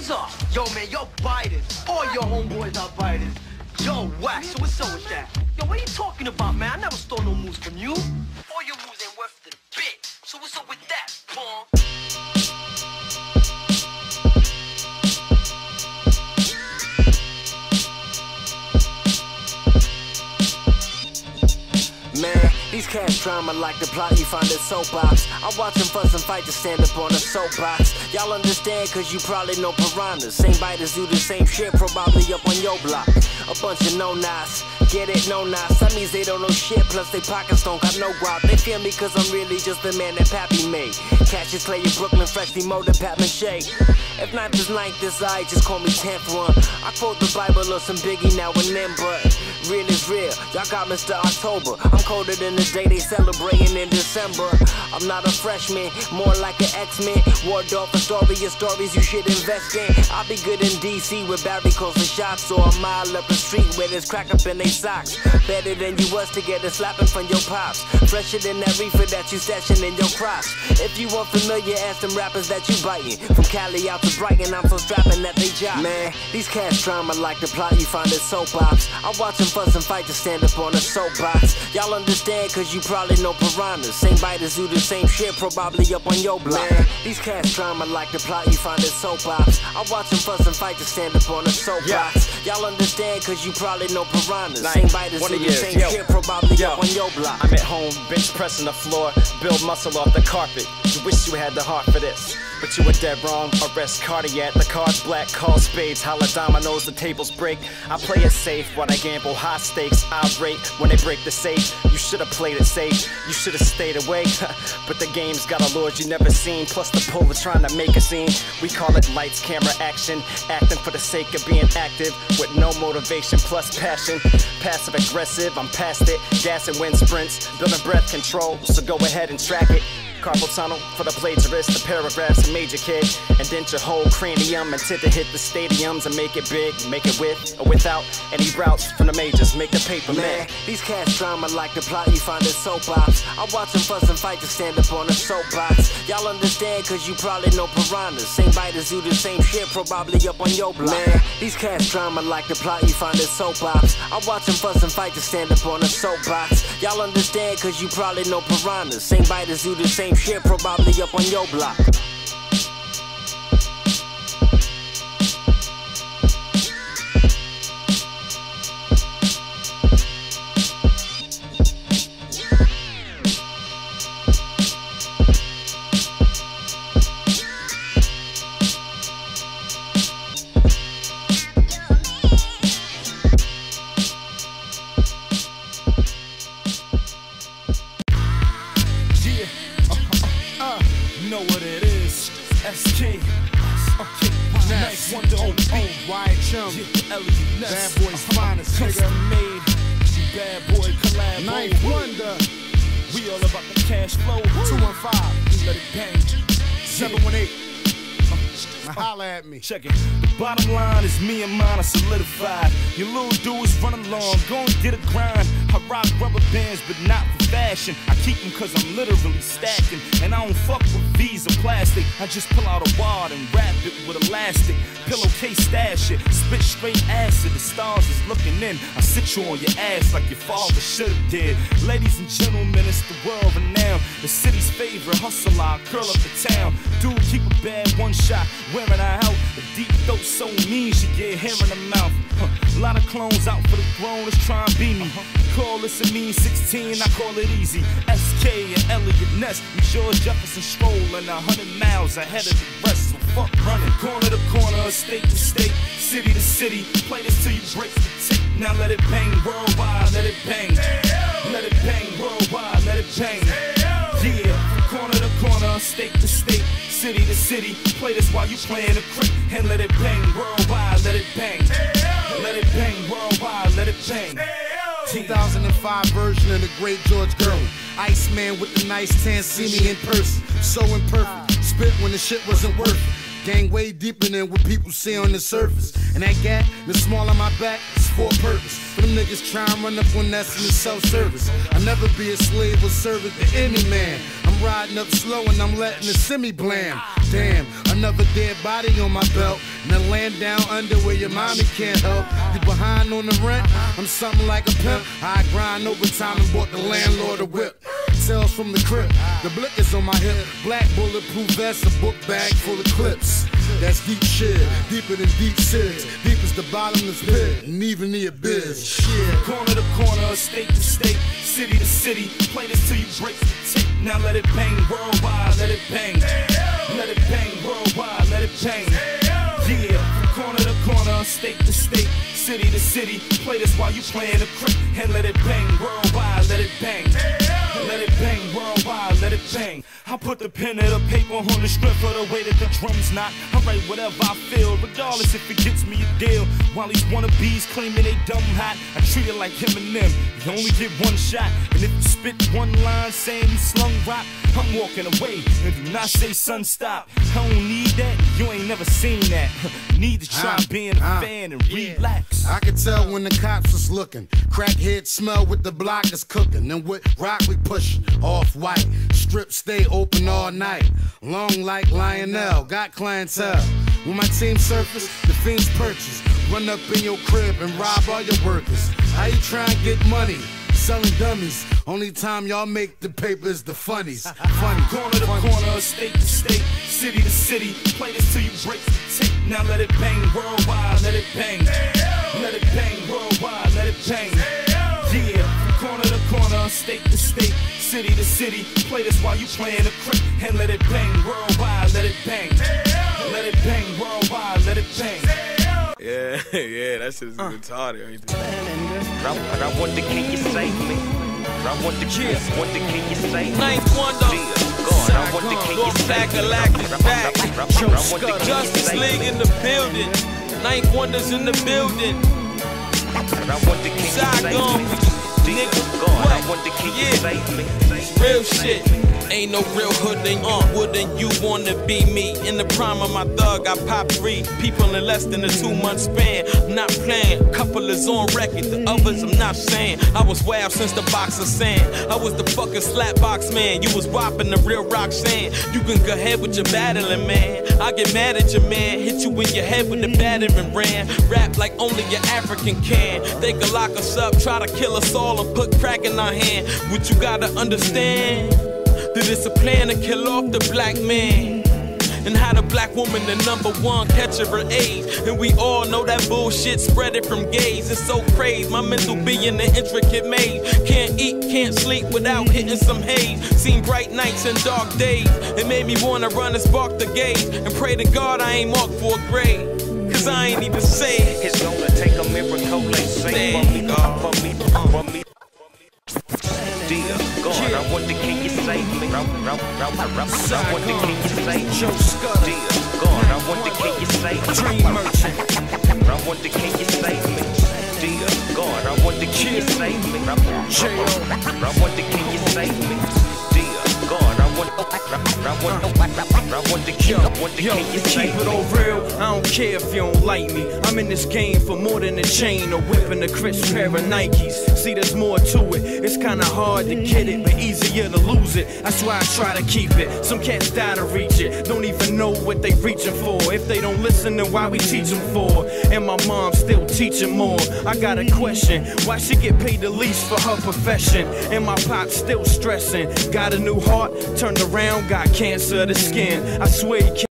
what's up? Yo, man, you're biting. All your homeboys are biting. Yo, wax, so what's up with that? Yo, what are you talking about, man? I never stole no moves from you. All your moves ain't worth the bit. So what's up with that, punk? Cats drama like the plot you find at soapbox. I watch them fuss and fight to stand up on a soapbox. Y'all understand cause you probably know piranhas. Same biters do the same shit, probably up on your block. A bunch of no-nots, get it, no-nots. That means they don't know shit, plus they pockets don't got no guap. They feel me cause I'm really just the man that Pappy made. Cassius Clay in Brooklyn, freshly molded Pat Mache. If not this ninth, this I just call me 10th one. I quote the Bible or some Biggie now and then, but real is real. Y'all got Mr. October. I'm colder than the day they celebrating in December. I'm not a freshman, more like an X-Men. Waldorf Astoria stories you should invest in. I'll be good in DC with Barry calls the shots, or a mile up the street where there's crack up in they socks. Better than you was to get a slapping from your pops. Fresher than that reefer that you stashing in your crops. If you unfamiliar, ask them rappers that you biting. From Cali out to Brighton, I'm so strapping that they job. Man, these cats drama like the plot you find at soap ops. I watch them fuss and fight to stand up on a soapbox. Y'all understand cause you probably know piranhas. Same biters do the same shit, probably up on your block. Man, these cats drama like the plot you find at soap ops. I watch them fuss and fight to stand up on a soapbox. Y'all understand cause you probably know piranhas. Like, Same biters do the same yo. shit, probably Yo, up on your block. I'm at home, bench pressing the floor, build muscle off the carpet. You wish you had the heart for this, but you were dead wrong. Arrest cardiac, the cards black, call spades, holla dominoes, the tables break. I play it safe while I gamble high stakes. Irate when they break the safe. You should have played it safe, you should have stayed away. but the game's got a lord you never seen, plus the puller trying to make a scene. We call it lights, camera, action, acting for the sake of being active with no motivation plus passion. Passive aggressive, I'm past it. Gas and wind sprints, building breath control. So go ahead and track it. Carpal tunnel for the plagiarist, the paragraphs a major kid. And dent your whole cranium intent to hit the stadiums and make it big, make it with or without any routes from the majors. Make the paper, man. Man, these cats drama like the plot you find at soap ops. I watch them fuss and fight to stand up on a soapbox. Y'all understand cause you probably know piranhas. Same biters do the same shit, probably up on your block. Man, these cats drama like the plot you find at soap ops. I watch them fuss and fight to stand up on a soapbox. Y'all understand cause you probably know piranhas. Same biters do the same shit, probably up on your block. About the cash flow. 215, Let it bang. 718. Now holla at me. Check it. The bottom line is me and mine are solidified. Your little dudes run along, go and get a grind. I rock rubber bands, but not for fashion. I keep them cause I'm literally stacking. And I don't fuck with V's or plastic. I just pull out a wad and wrap it with elastic. Pillowcase stash it, spit straight acid. The stars is looking in. I sit you on your ass like your father should've did. Ladies and gentlemen, it's the world renowned. The city's favorite hustle, hustler, curl up the town. Dude, keep a bad one shot, wearing her out. The deep throat so mean, she get hair in the mouth. Huh. A lot of clones out for the throne, let's try and be me. Uh-huh. Call this a mean 16, I call it easy. SK and Eliot Ness, we George Jefferson strolling a hundred miles ahead of the rest. So fuck running, corner to corner, state to state, city to city. Play this till you break the tape. Now let it bang worldwide, let it bang. Let it bang worldwide, let it bang. Yeah, from corner to corner, state to state, city to city. Play this while you playing the crick and let it bang worldwide, let it bang. Let it bang worldwide, let it bang. 2005 version of the great George Gervin. Iceman with the nice tan, see me in person. So imperfect. Spit when the shit wasn't worth it. Gang way deeper than what people see on the surface. And that gap, the small on my back, is for a purpose. For them niggas try and run up on that's in the self-service. I'll never be a slave or servant to any man. I'm riding up slow and I'm letting the semi blam. Damn, Another dead body on my belt. Now land down under where your mommy can't help. You behind on the rent? I'm something like a pimp. I grind overtime and bought the landlord a whip. Tales from the crib. The blick is on my hip. Black bulletproof vest, a book bag full of clips. That's deep shit, deeper than deep six. Deep as the bottomless pit, and even the abyss. Shit. Corner to corner, state to state, city to city. Play this till you break the tape. Now let it bang worldwide, let it bang. Let it bang worldwide, let it bang. Yeah, corner to corner, state to state, city to city. Play this while you playing the crib and let it bang worldwide, let it bang. Bang. I put the pen to the paper on the strength of the way that the drums knock. I write whatever I feel, regardless if it gets me a deal. While he's one of these wannabes claiming they dumb hot, I treat it like him and them. You only get one shot, and if you spit one line saying you slung rock, I'm walking away. And do not say son stop. I don't need that, you ain't never seen that. need to try Ah, being a ah, fan and relax. I could tell when the cops was looking. Crackhead smell with the block is cooking. And with rock we push off white. Strip stay open all night. Long like Lionel, got clientele. When my team surface, the fiends purchase. Run up in your crib and rob all your workers. How you try and get money? Selling dummies. Only time y'all make the paper is the funnies. Funny. Corner to corner, state to state, city to city. Play this till you break the tape. Now let it bang worldwide, let it bang. City. Play this while you playing the crib and let it bang worldwide, let it bang. Let it bang worldwide, let it bang. Yeah, yeah, that shit is retarded. Ain't it? I, I wonder, can you save me? I wonder, I wonder, can you save me? Ninth wonder. Dear God, I wonder, can you save Black me? Galactic back. I wonder, can you Justice League in the building. Ninth wonders in the building. I wonder, can you Saigon. save me? Nigga, God, I can you Yeah. save me? Real shit. Ain't no real hood than you. Wouldn't you wanna be me? In the prime of my thug, I pop three people in less than a two month span. I'm not playing. Couple is on record, the others I'm not saying. I was wild since the box of sand. I was the fucking slapbox man. You was whopping the real rock saying you can go ahead with your battling, man. I get mad at your man, hit you in your head with the battering ram. Rap like only your African can. They could lock us up, try to kill us all and put crack in our hand. What you gotta understand that it's a plan to kill off the black man. And how the black woman the number one catcher of AIDS. And we all know that bullshit spread it from gays. It's so crazy. My mental being an intricate maze. Can't eat, can't sleep without hitting some haze. Seen bright nights and dark days. It made me wanna run and spark the gauge. And pray to God I ain't marked for a grade. Cause I ain't even say it. It's gonna take a miracle, they say, for me, for me, for me. Dear God, I wonder, can you save me? I, wonder, can you save me? Dear God, I wonder, can you save me? Dream merchant. I wonder, can you save me? Dear God, I wonder, can you save me? I wonder, can you save me? I wonder, Yo, I wonder, yo, can you to keep it all real, I don't care if you don't like me. I'm in this game for more than a chain, a whip and a crisp pair of Nikes. See, there's more to it. It's kinda hard to get it, but easier to lose it. That's why I try to keep it. Some cats die to reach it, don't even know what they reaching for. If they don't listen, then why we teach them for? And my mom still teaching more. I got a question, why she get paid the least for her profession? And my pop still stressing. Got a new heart, turned around, got cancer of the skin. I swear you can't.